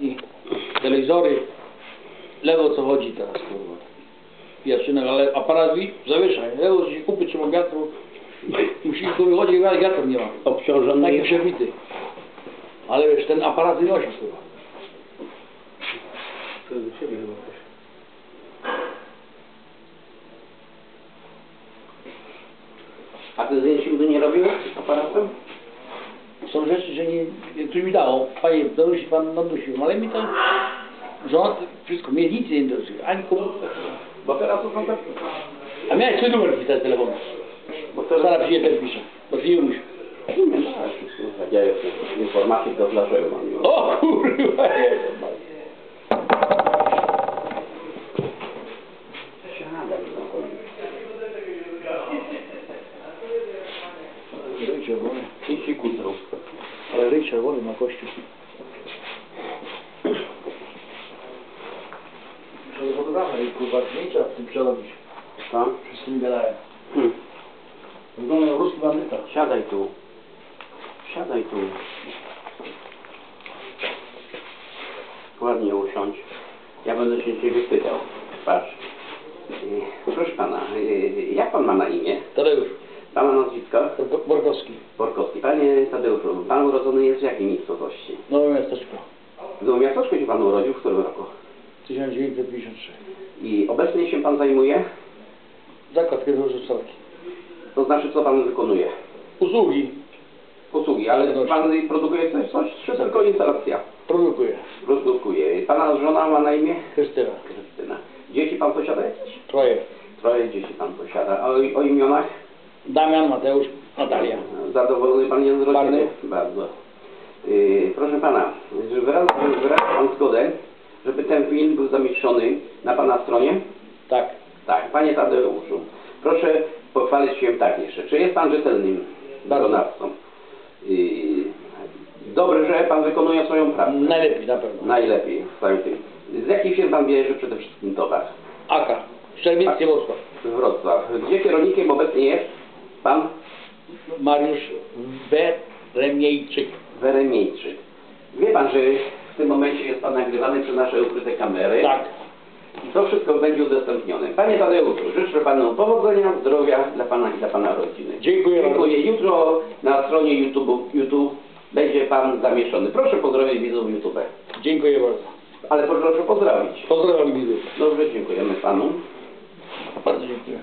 I telewizory, lewo co chodzi teraz, kurwa. Jaczynek, ale aparat wi- zawieszaj, lewo się kupić trzeba wiatru. Musi tu wychodzić, ale wiatru nie ma. obciążony Taki jest. przebity. Ale wiesz, ten aparat wynosi, kurwa. To do siebie chyba też. A ty zdjęć nigdy nie robiłeś aparatem? Są rzeczy, że nie, ktoś mi dało, panie, donosi pan nadusił, ale mi to, to wszystko, mnie nic nie interesuje, ani komórka. Bo teraz to są takie... A miałeś swój numer pisać telefonu. Bo teraz... Zaraz przyjedę, piszę, bo ty nie musisz. Ja jestem informatyk do wlażeju mam. O kurwa, jest. Siadaj, no, chodź. Ryj czerwony, Idź i kutrów. ale ryj czerwony na kościół. Muszę i kurwa zdjęcia w tym przerobić. Tak? Wszyscy mi gadają. Hm. Wygląda na ruski bandyta. Siadaj tu. Siadaj tu. Ładnie usiądź. Ja będę się ciebie pytał. Patrz. Proszę pana, jak pan ma na imię? Tadeusz, Pana nazwisko? Borko- Borkowski, Borkowski. Tadeuszu, pan urodzony jest w jakiej miejscowości? Nowe Miasteczko, W Nowym Miasteczku się pan urodził, w którym roku? 1953. I obecnie się pan zajmuje? Zakład hydrożyczarki. To znaczy, co pan wykonuje? Usługi Usługi, ale pan produkuje coś, coś czy tylko instalacja? produkuję. Produkuje. Pana żona ma na imię? Krystyna, Krystyna. Dzieci pan posiada jakieś? troje. Troje dzieci pan posiada. A o, o imionach? Damian, Mateusz, Natalia. Zadowolony pan jest z rodziny? Bardzo. Bardzo. Yy, proszę pana, wyrazi pan zgodę, żeby ten film był zamieszczony na pana stronie? Tak, Tak. Panie Tadeuszu, proszę pochwalić się tak jeszcze. Czy jest pan rzetelnym wykonawcą? Yy, dobrze, że pan wykonuje swoją pracę. najlepiej na pewno. Najlepiej w całym tym. Z jakich firm pan bierze przede wszystkim towar? Aka, Szczerbińskie Wrocław. Wrocław. Gdzie kierownikiem obecnie jest pan Mariusz Beremiejczyk. Weremiejczyk? Wie pan, że w tym momencie jest pan nagrywany przez nasze ukryte kamery? Tak, I to wszystko będzie udostępnione. Panie Tadeuszu, życzę panu powodzenia, zdrowia dla pana i dla pana rodziny. Dziękuję bardzo. Dziękuję. Jutro na stronie YouTube, YouTube będzie pan zamieszczony. Proszę pozdrowić widzów YouTube. dziękuję bardzo. Ale proszę pozdrowić. Pozdrawiam widzów. Dobrze, dziękujemy panu. Bardzo dziękuję.